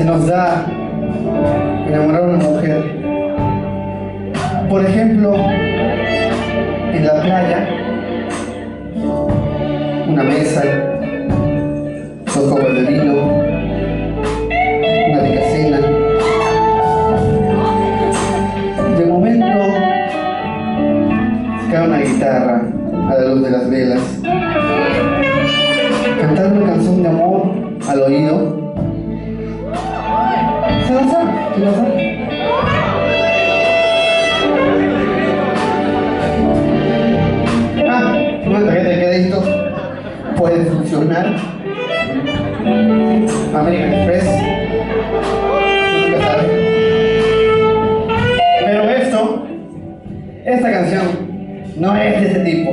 se nos da enamorar a una mujer. Por ejemplo, en la playa, una mesa, dos copas de vino, una rica. De momento, cae una guitarra a la luz de las velas, cantando una canción de amor al oído Ah, una tarjeta de crédito puede funcionar. American Express. Pero esto, esta canción, no es de ese tipo.